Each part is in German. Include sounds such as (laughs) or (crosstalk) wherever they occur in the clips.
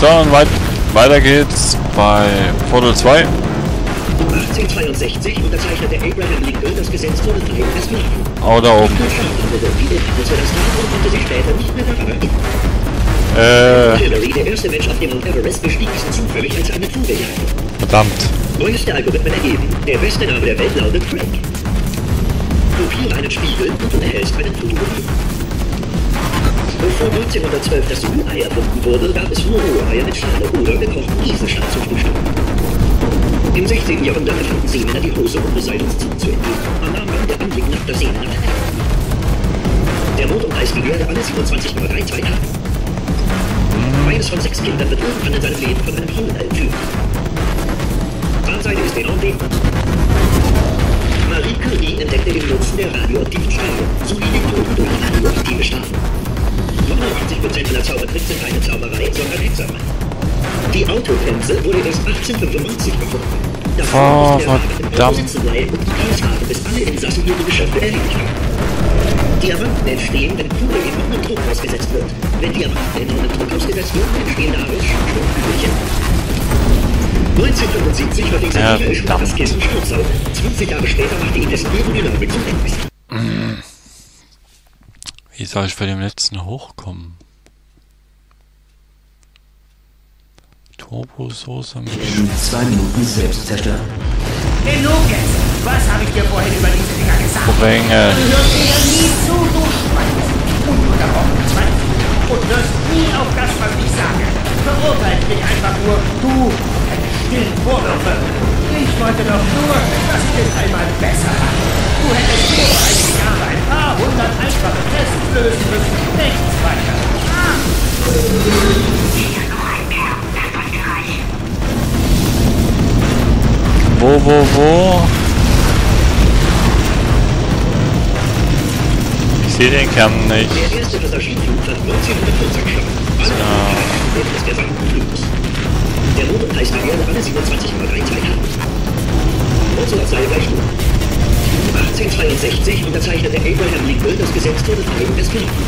So, und weit weiter geht's bei Portal 2. 1862 unterzeichnete Abraham Lincoln das Gesetz zur Befreiung der Sklaven. Oh, da oben. Äh, Hillary, der erste Mensch auf dem Mount Everest, bestieg diesen zufällig als eine Vogeljagd. verdammt. Neueste Algorithmen ergeben. Der beste Name der Welt lautet Craig. Kopiere einen Spiegel und du erhältst einen Fotografie. Bevor 1912 das Rührei erfunden wurde, gab es nur Roheier mit Schale oder gekochten Riesenschal zu frühstücken. Im 16. Jahrhundert erfanden Seemänner die Hose, um Zug zu entgehen. Am Namen der Anblick nach der nach der Mond umkreist die Erde alle 27,32 Tage. Eines von sechs Kindern wird irgendwann in seinem Leben von einem Himmel entführt. Zahnseide ist enorm dick. Marie Curie entdeckte den Nutzen der radioaktiven Strahlung 1895 erfunden. Davor Oh, verdammt. alle Insassen ihre Geschäfte erledigt haben. Diamanten entstehen, wenn Kohle enormen Druck ausgesetzt wird. Wenn Diamanten enormen Druck ausgesetzt werden, entstehen daraus Schmuckkügelchen. 1975 verfing sein Ja. Kind einen Staubsauger. 20 Jahre später machte ihn dessen Aerodynamik zum Endmesser. Wie soll ich bei dem letzten hochkommen? Turbosoße mit In zwei Minuten selbst zerstören. Genug jetzt! Was habe ich dir vorhin über diese Dinger gesagt? Sprenge. Du hörst mir nie zu, du schweigst. Ununterbrochen schweigst. Und hörst nie auf das, was ich sage. Verurteilt mich einfach nur, du, deine stillen Vorwürfe. Ich wollte doch nur, dass ich es einmal besser mache. Du hättest vor einigen Jahren ein paar hundert einfache Tests lösen müssen. Nichts weiter. Ah. Wo, wo, wo? Ich sehe den Kern nicht. Der erste Passagierflug fand 1914 statt. Alle Flugzeuge während des gesamten Flugs. Der Mond umkreist die Erde alle 27,32 Tage. Ortsulatsseil gleich Null. 1862 unterzeichnete Abraham Lincoln das Gesetz zur Befreiung der Sklaven.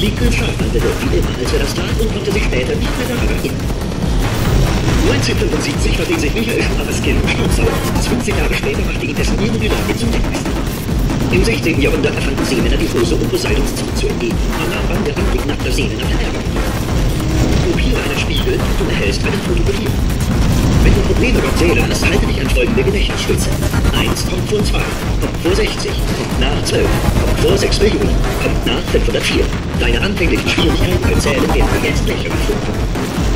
Lincoln strafhandelte wie immer, als er das tat und konnte sich später nicht mehr daran erinnern. 1975 verfing sich Michael Kind im Staubsauger. 20 Jahre später machte ihn dessen Aerodynamik zum Denkmeister. Im 16. Jahrhundert erfanden Seemänner die Hose, um zu entgehen. Am Armband der Anblick der Sehne nach der Erde. Kopiere einen Spiegel und du erhältst einen Fotografie. Wenn du Probleme beim Zählen hast, halte dich an folgende Gedächtnisstütze. 1 kommt vor 2, kommt vor 60, kommt nach 12, kommt vor 6 Millionen, kommt nach 504. Deine anfänglichen Schwierigkeiten beim Zählen werden jetzt lächerlich vorkommen.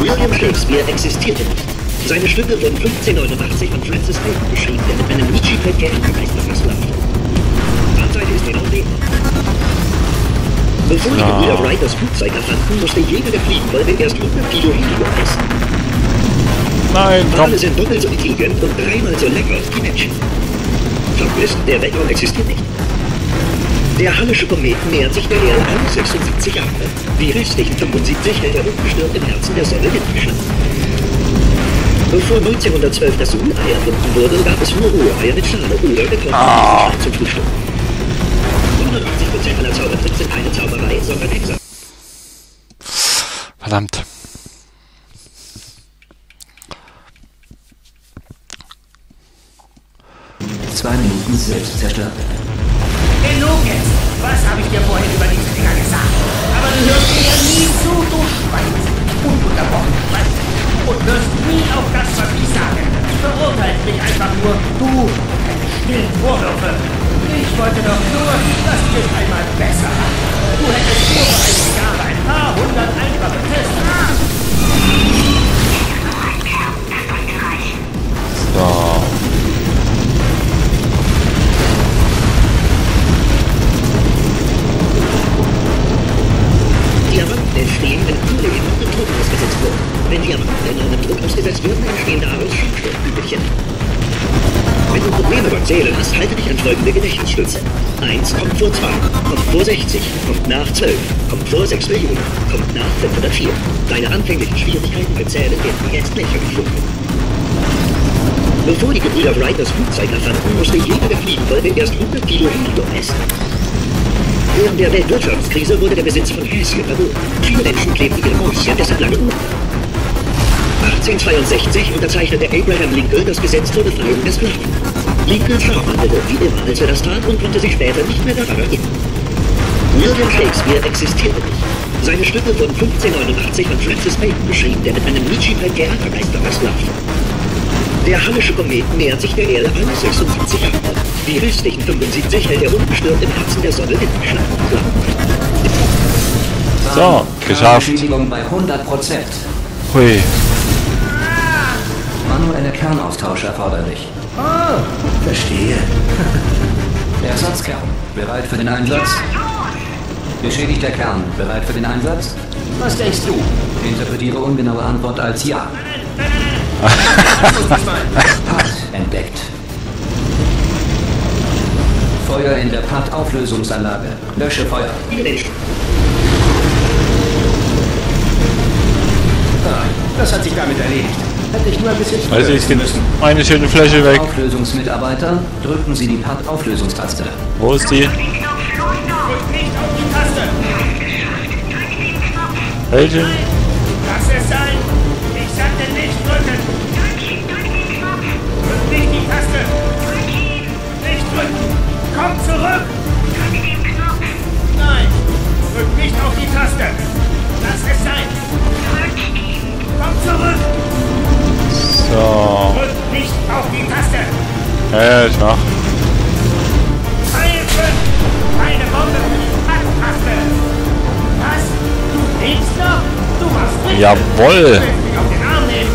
William Shakespeare existierte nicht. Seine Stücke wurden 1589 von Francis Bacon geschrieben, der mit einem Nietzsche-Pad gerne Meister versklaft. Zahnseide ist enorm lebend. Bevor die Ja. Gebrüder Wright das Flugzeug erfanden, musste jeder, der fliegen wollte, erst 100 Kilo Helium essen. Nein, komm. Wale sind doppelt so intelligent und dreimal so lecker wie Menschen. Fakt ist, der Weltraum existiert nicht. Der Hallische Komet nähert sich der Erde alle 76 Jahre. Die restlichen 75 hält er ungestört im Herzen der Sonne mitgeschlagen. Bevor 1912 das Rührei erfunden wurde, gab es nur Rührei mit Schale oder gekochten Ah. zum Frühstück. 180% aller Zaubertricks sind keine Zauberei, sondern Hexer. Verdammt. Zwei Minuten selbst zerstören. Genug jetzt! Was habe ich dir vorhin über diese Dinger gesagt? Aber du hörst mir nie zu, du schweigst. Ununterbrochen schweigst. Und hörst nie auf das, was ich sage. Verurteilt mich einfach nur, du, deine stillen Vorwürfe. Ich wollte doch nur, dass ich es einmal besser 1 kommt vor 2, kommt vor 60, kommt nach 12, kommt vor 6 Millionen, kommt nach 504. Deine anfänglichen Schwierigkeiten beim Zählen werden jetzt lächerlich. Bevor die Gebrüder Wright das Flugzeug erfanden, musste jeder, der fliegen wollte, erst 100 Kilo Helium essen. Während der Weltwirtschaftskrise wurde der Besitz von Häschen verboten. Viele Menschen klebten ihre Häuschen deshalb lange um. 1862 unterzeichnete Abraham Lincoln das Gesetz zur Befreiung der Sklaven. Lincoln schlafwandelte wie immer, als er das tat und konnte sich später nicht mehr daran erinnern. William Shakespeare existierte nicht. Seine Stücke von 1589 von Francis Bacon geschrieben, der mit einem Nietzsche Theatermeister versklavt. Der Hallische Komet nähert sich der Erde alle 76 Jahre. Die restlichen 75 hält er ungestört im Herzen der Sonne in Schlag. So, geschafft. Bei 100 Prozent. Hui. Manueller Kernaustausch erforderlich. Oh, Verstehe. (laughs) Ersatzkern. Bereit für den Einsatz? Beschädigter Kern. Bereit für den Einsatz? Was denkst du? Interpretiere ungenaue Antwort als Ja. Pad entdeckt. Feuer in der Pad-Auflösungsanlage. Lösche Feuer. Ah, das hat sich damit erledigt. Hätte ich nur ein bisschen früher Also ich wissen müssen. meine schöne Fläche weg. Auflösungsmitarbeiter, drücken Sie die Pad-Auflösungstaste. Wo ist die? Drück nicht auf die Taste. Welche? Lass es sein. Ich sagte nicht drücken. Drück nicht die Taste. Nicht drücken. Komm zurück. Nein. Drück nicht auf die Taste. Lass es sein. Ja, ja, ich mach. 5. Eine Bombe Packtaste. Was? Du lebst noch? Du machst richtig. Willst mich auf den Arm nehmen.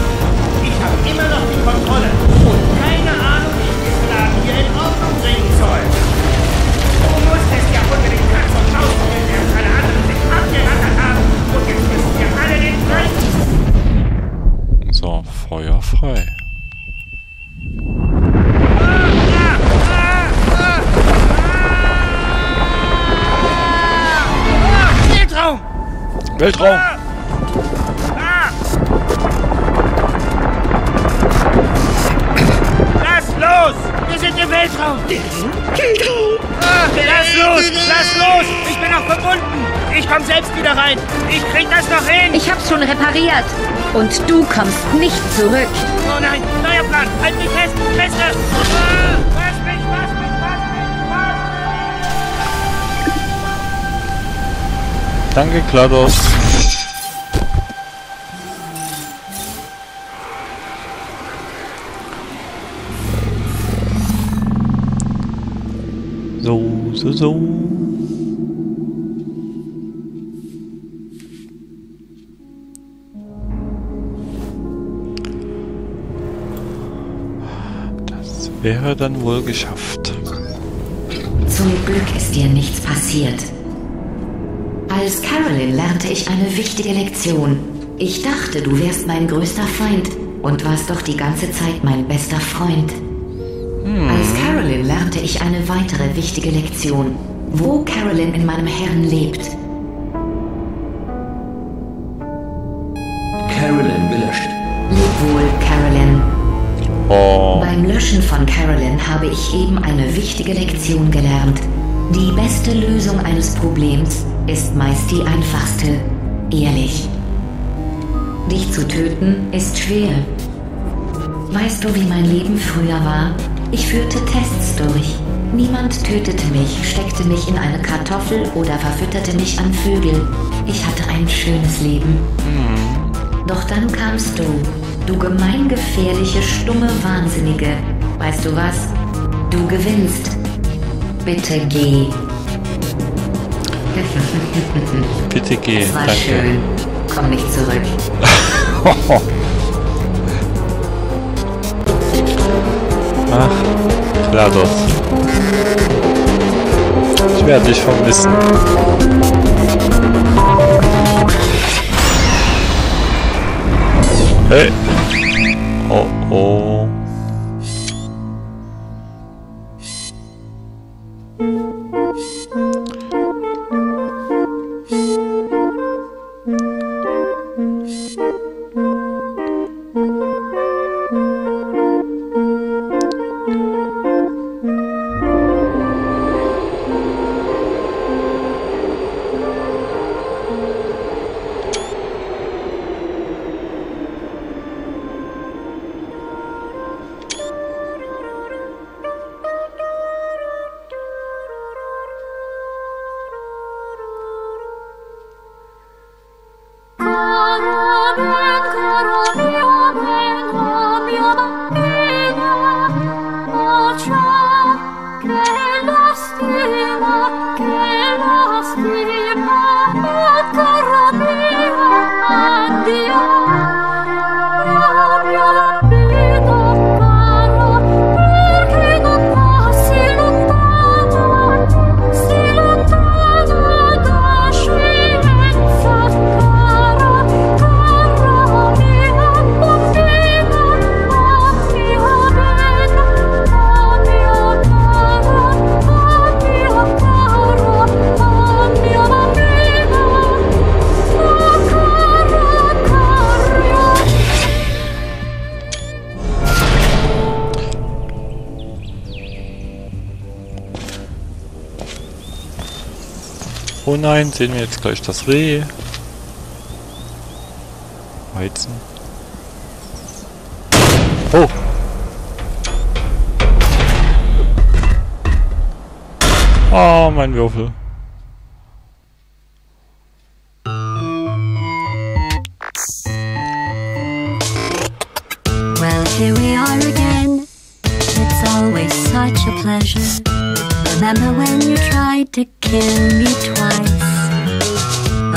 Ich habe immer noch die Kontrolle. Und keine Ahnung, wie ich diesen Laden hier in Ordnung bringen soll. Du musstest ja unter den Katz und Maus spielen, während alle anderen sich abgerackert haben. Und jetzt müssen wir alle den gleichen So, Feuer frei. Weltraum. Lass los! Wir sind im Weltraum! Ah, lass los! Lass los! Ich bin noch verbunden! Ich komm selbst wieder rein! Ich krieg das noch hin! Ich hab's schon repariert. Und du kommst nicht zurück. oh nein! Neuer Plan! Halt mich fest! Feste! Ah, Danke, GLaDOS. So, so, so. Das wäre dann wohl geschafft. Zum Glück ist dir nichts passiert. Als Carolyn lernte ich eine wichtige Lektion. Ich dachte, du wärst mein größter Feind und warst doch die ganze Zeit mein bester Freund. Als Carolyn lernte ich eine weitere wichtige Lektion. Wo Carolyn in meinem Herrn lebt. Carolyn gelöscht. Leb wohl, Carolyn. Oh, Beim Löschen von Carolyn habe ich eben eine wichtige Lektion gelernt. Die beste Lösung eines Problems ist meist die einfachste. Ehrlich. Dich zu töten ist schwer. Weißt du, wie mein Leben früher war? Ich führte Tests durch. Niemand tötete mich, steckte mich in eine Kartoffel oder verfütterte mich an Vögel. Ich hatte ein schönes Leben. Doch dann kamst du, du gemeingefährliche, stumme Wahnsinnige. Weißt du was? Du gewinnst. Bitte geh. bitte geh. Es war Danke. schön. Komm nicht zurück. (laughs) Ach, GLaDOS. Ich werde dich vermissen. Hey. Oh oh. Oh nein, sehen wir jetzt gleich das Reh. Weizen. Oh! Oh, mein Würfel. You tried to kill me twice?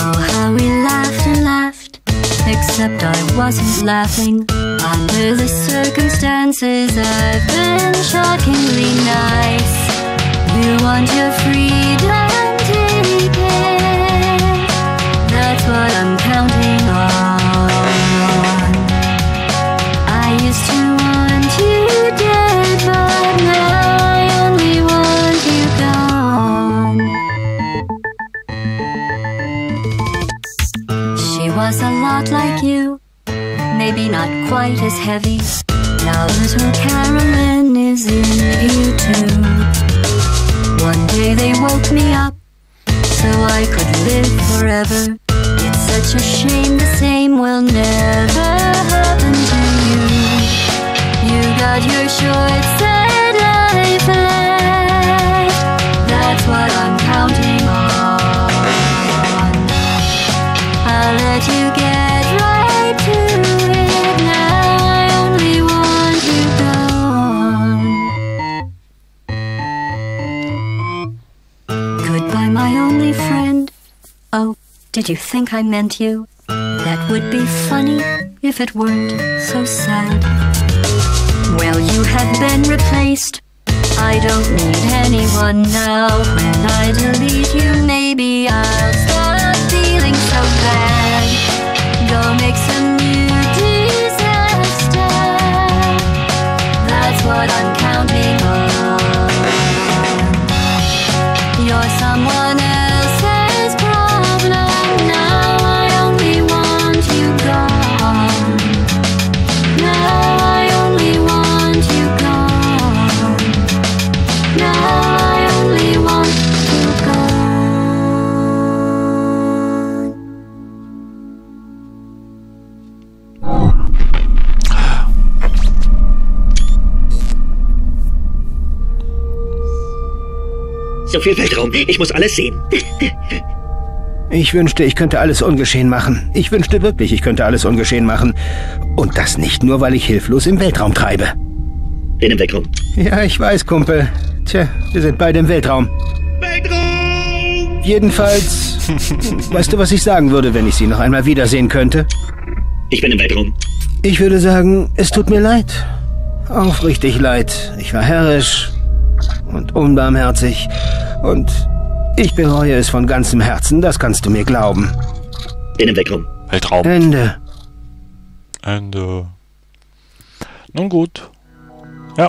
Oh, how we laughed and laughed. Except I wasn't laughing. Under the circumstances, I've been shockingly nice. You want your freedom, take it. That's what I'm counting as heavy. Now little Carolyn is in you too. One day they woke me up so I could live forever. It's such a shame the same will never happen to you. You got your short you think I meant you? That would be funny if it weren't so sad. Well, you have been replaced. I don't need anyone now. When I delete you, maybe I'll stop feeling so bad. So viel Weltraum. Ich muss alles sehen. Ich wünschte, ich könnte alles ungeschehen machen. Ich wünschte wirklich, ich könnte alles ungeschehen machen. Und das nicht nur, weil ich hilflos im Weltraum treibe. Bin im Weltraum. Ja, ich weiß, Kumpel. Tja, wir sind beide im Weltraum. Weltraum! Jedenfalls, weißt du, was ich sagen würde, wenn ich sie noch einmal wiedersehen könnte? Ich bin im Weltraum. Ich würde sagen, es tut mir leid. Aufrichtig leid. Ich war herrisch und unbarmherzig und ich bereue es von ganzem Herzen, das kannst du mir glauben. Bin im Weltraum. Weltraum. Ende. Ende. Nun gut. Ja.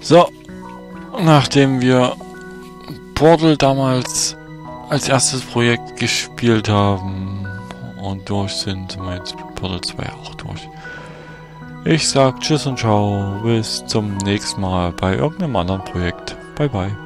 So. Nachdem wir Portal damals als erstes Projekt gespielt haben und durch sind, sind wir jetzt Portal 2 auch durch. Ich sag Tschüss und Ciao. Bis zum nächsten Mal bei irgendeinem anderen Projekt. Bye bye.